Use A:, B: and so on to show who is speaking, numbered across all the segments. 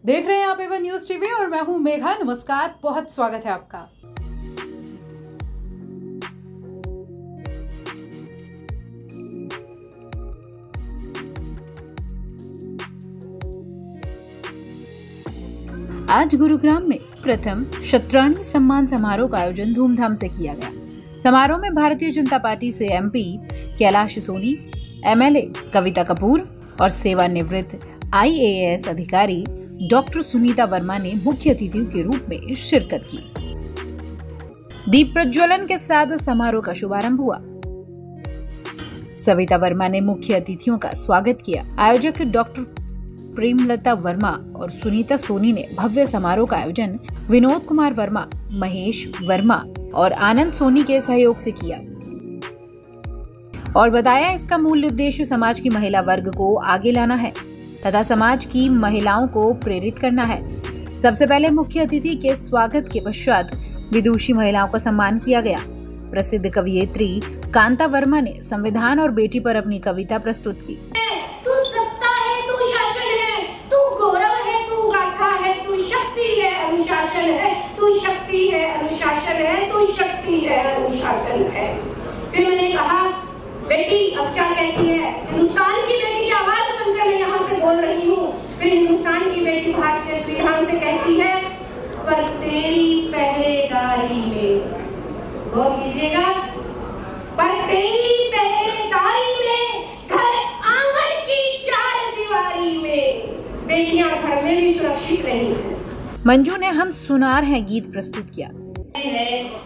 A: देख रहे हैं आप एवन न्यूज़ टीवी और मैं हूँ मेघा। नमस्कार, बहुत स्वागत है आपका। आज गुरुग्राम में प्रथम शत्राणी सम्मान समारोह का आयोजन धूमधाम से किया गया। समारोह में भारतीय जनता पार्टी से एमपी कैलाश सोनी एमएलए कविता कपूर और सेवानिवृत्त आईएएस अधिकारी डॉक्टर सुनीता वर्मा ने मुख्य अतिथियों के रूप में शिरकत की। दीप प्रज्वलन के साथ समारोह का शुभारंभ हुआ। सविता वर्मा ने मुख्य अतिथियों का स्वागत किया। आयोजक डॉक्टर प्रेमलता वर्मा और सुनीता सोनी ने भव्य समारोह का आयोजन विनोद कुमार वर्मा, महेश वर्मा और आनंद सोनी के सहयोग से किया। और बताया, इसका मूल उद्देश्य समाज की महिला वर्ग को आगे लाना है। तथा समाज की महिलाओं को प्रेरित करना है। सबसे पहले मुख्य अतिथि के स्वागत के पश्चात विदुषी महिलाओं का सम्मान किया गया। प्रसिद्ध कवियत्री कांता वर्मा ने संविधान और बेटी पर अपनी कविता प्रस्तुत की।
B: फिर मैंने कहा, बेटी, अब क्या कहती है? हिंदुस्तान की बेटी की आवाज़ बनकर मैं यहाँ से बोल रही हूँ फिर हिंदुस्तान की बेटी भारत के संविधान से कहती है पर तेरी पहरेदारी में गौर कीजिएगा पर तेरी पहरेदारी में घर आँगन की चार दीवारी में बेटियाँ घर में भी सुरक्षित नहीं है।
A: मंजू ने हम सुनार है गीत प्रस्तुत किया।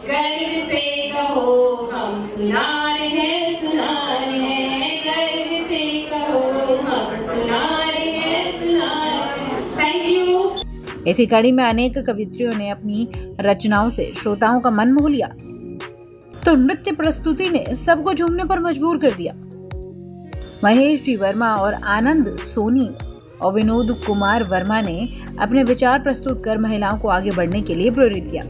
B: गर्व से कहो हम सुनार हैं सुनार हैं। थैंक यू
A: इसी कड़ी में अनेक कवित्रियों ने अपनी रचनाओं से श्रोताओं का मन मोह लिया। तो नृत्य प्रस्तुति ने सबको झूमने पर मजबूर कर दिया। महेश जी वर्मा और आनंद सोनी और विनोद कुमार वर्मा ने अपने विचार प्रस्तुत कर महिलाओं को आगे बढ़ने के लिए प्रेरित किया।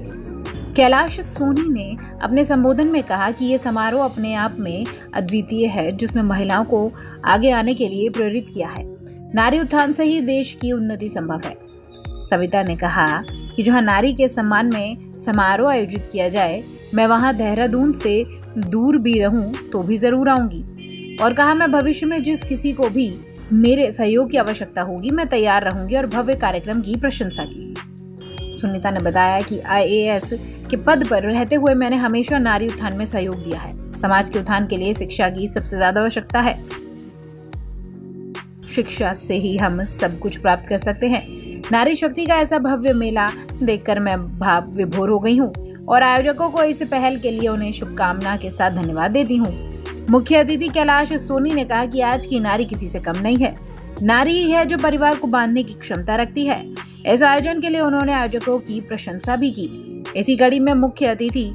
A: कैलाश सोनी ने अपने संबोधन में कहा कि ये समारोह अपने आप में अद्वितीय है, जिसमें महिलाओं को आगे आने के लिए प्रेरित किया है। नारी उत्थान से ही देश की उन्नति संभव है। सविता ने कहा कि जहाँ नारी के सम्मान में समारोह आयोजित किया जाए, मैं वहाँ देहरादून से दूर भी रहूँ तो भी ज़रूर आऊँगी। और कहा, मैं भविष्य में जिस किसी को भी मेरे सहयोग की आवश्यकता होगी, मैं तैयार रहूँगी और भव्य कार्यक्रम की प्रशंसा की। सुनीता ने बताया कि आईएएस के पद पर रहते हुए मैंने हमेशा नारी उत्थान में सहयोग दिया है। समाज के उत्थान के लिए शिक्षा की सबसे ज़्यादा आवश्यकता है। शिक्षा से ही हम सब कुछ प्राप्त कर सकते हैं। नारी शक्ति का ऐसा भव्य मेला देखकर मैं भाव विभोर हो गई हूँ और आयोजकों को इस पहल के लिए उन्हें शुभकामना के साथ धन्यवाद देती हूँ। मुख्य अतिथि कैलाश सोनी ने कहा कि आज की नारी किसी से कम नहीं है। नारी ही है जो परिवार को बांधने की क्षमता रखती है। इस आयोजन के लिए उन्होंने आयोजकों की प्रशंसा भी की। इसी कड़ी में मुख्य अतिथि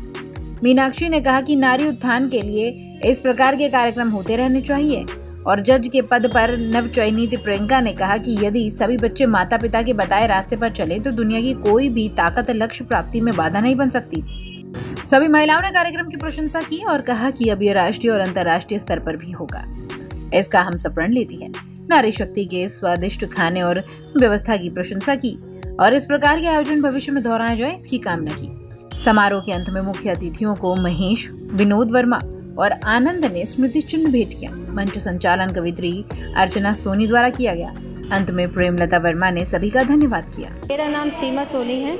A: मीनाक्षी ने कहा कि नारी उत्थान के लिए इस प्रकार के कार्यक्रम होते रहने चाहिए। और जज के पद पर नवचयनित प्रियंका ने कहा कि यदि सभी बच्चे माता पिता के बताए रास्ते पर चले तो दुनिया की कोई भी ताकत लक्ष्य प्राप्ति में बाधा नहीं बन सकती। सभी महिलाओं ने कार्यक्रम की प्रशंसा की और कहा कि अब यह राष्ट्रीय और अंतर्राष्ट्रीय स्तर पर भी होगा। इसका हम सप्रण लेती है। नारी शक्ति के स्वादिष्ट खाने और व्यवस्था की प्रशंसा की और इस प्रकार के आयोजन भविष्य में दोहराया जाए, इसकी कामना की। समारोह के अंत में मुख्य अतिथियों को महेश, विनोद वर्मा और आनंद ने स्मृति चिन्ह भेंट किया। मंच संचालन कवित्री अर्चना सोनी द्वारा किया गया। अंत में प्रेमलता वर्मा ने सभी का धन्यवाद किया।
C: मेरा नाम सीमा सोनी है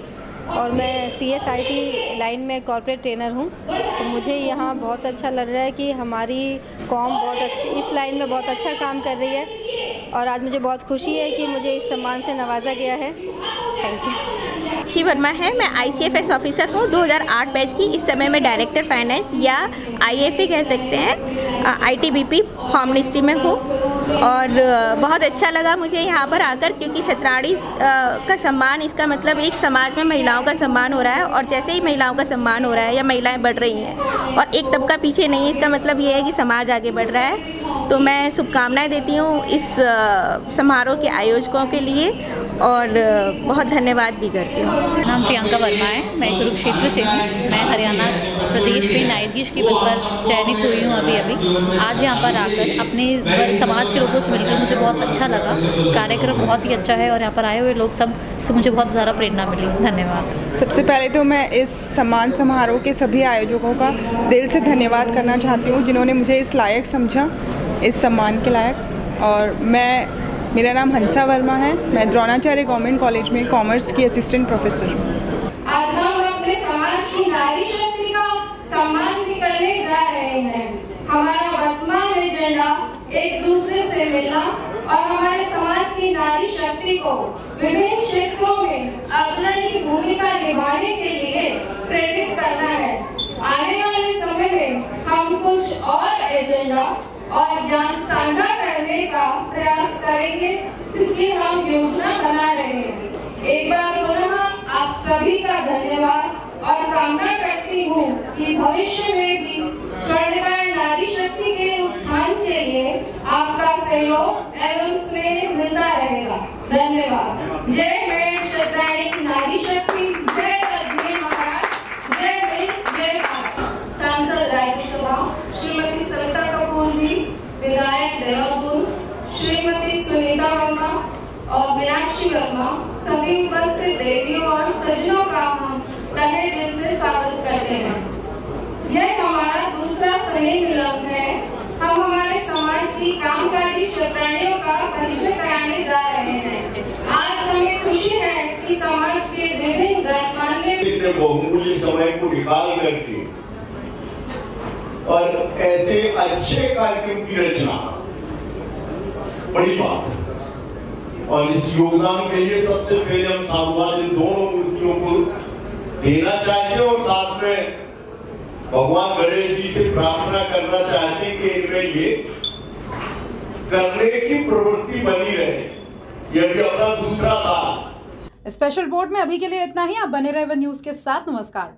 C: और मैं C S I T line में कॉर्पोरेट ट्रेनर हूँ। तो मुझे यहाँ बहुत अच्छा लग रहा है कि हमारी कॉम बहुत अच्छी, इस लाइन में बहुत अच्छा काम कर रही है। और आज मुझे बहुत खुशी है कि मुझे इस सम्मान से नवाजा गया है। थैंक यू
D: साक्षी वर्मा है। मैं आईसीएफएस ऑफिसर हूँ। 2008 बैच की इस समय मैं डायरेक्टर फाइनेंस या आईएफए कह सकते हैं। आईटीबीपी फॉर्म मिनिस्ट्री में हूँ। और बहुत अच्छा लगा मुझे यहाँ पर आकर क्योंकि छत्राड़ी का सम्मान, इसका मतलब एक समाज में महिलाओं का सम्मान हो रहा है और जैसे ही महिलाओं का सम्मान हो रहा है या महिलाएँ बढ़ रही हैं और एक तबका पीछे नहीं है, इसका मतलब ये है कि समाज आगे बढ़ रहा है। तो मैं शुभकामनाएँ देती हूँ इस समारोह के आयोजकों के लिए और बहुत धन्यवाद भी करती हूँ।
E: नाम प्रियंका वर्मा है मैं कुरुक्षेत्र से हूँ। मैं हरियाणा प्रदेश में न्यायाधीश की पद पर चयनित हुई हूँ अभी अभी। आज यहाँ पर आकर अपने समाज के लोगों से मिलकर मुझे बहुत अच्छा लगा। कार्यक्रम बहुत ही अच्छा है और यहाँ पर आए हुए लोग सबसे मुझे बहुत ज़्यादा प्रेरणा मिली। धन्यवाद।
F: सबसे पहले तो मैं इस सम्मान समारोह के सभी आयोजकों का दिल से धन्यवाद करना चाहती हूँ जिन्होंने मुझे इस लायक समझा इस सम्मान के लायक। और मैं मेरा नाम हंसा वर्मा है। मैं द्रोणाचार्य गवर्नमेंट कॉलेज में कॉमर्स की असिस्टेंट प्रोफेसर हूँ।
B: आज हम अपने समाज की नारी शक्ति का सम्मान भी करने जा रहे हैं। हमारा वर्तमान एजेंडा एक दूसरे से मिलना और हमारे समाज की नारी शक्ति को विभिन्न क्षेत्रों में अग्रणी भूमिका निभाने के लिए प्रेरित करना है आने वाले समय में हम कुछ और एजेंडा और ज्ञान साझा करने का प्रयास करेंगे, इसलिए हम योजना बना रहे हैं। एक बार पुनः आप सभी का धन्यवाद और कामना करती हूँ कि भविष्य में भी स्वर्णकार नारी शक्ति के उत्थान के लिए आपका सहयोग एवं स्नेह मिलता रहेगा। धन्यवाद। जय क्षत्राणी नारी शक्ति। जय अजमेर महाराज। जय हिंद जय सांसद श्रीमती सविता कपूर जी, विधायक देहरादून श्रीमती वर्मा और मीनाक्षी वर्मा सभी उपस्थित देवियों और सज्जनों का हम तहे दिल से स्वागत करते हैं। यह हमारा दूसरा स्नेह मिलन है। हम हमारे समाज की कामकाजी शतरानियों का परिचय कराने जा रहे हैं। आज हमें खुशी है कि समाज के विभिन्न गणमान्य
G: बहुमूल्य समय को निकाल करके और ऐसे अच्छे कार्यक्रम की रचना। बड़ी बात है। और इस योगदान के लिए सबसे पहले हम साधुवाद इन दोनों मूर्तियों को देना चाहते हैं और साथ में भगवान गणेश जी से प्रार्थना करना चाहते हैं कि इनमें ये करने की प्रवृत्ति बनी रहे। यह भी अपना दूसरा साल।
H: स्पेशल रिपोर्ट में अभी के लिए इतना ही। आप बने रहे न्यूज़ के साथ। नमस्कार।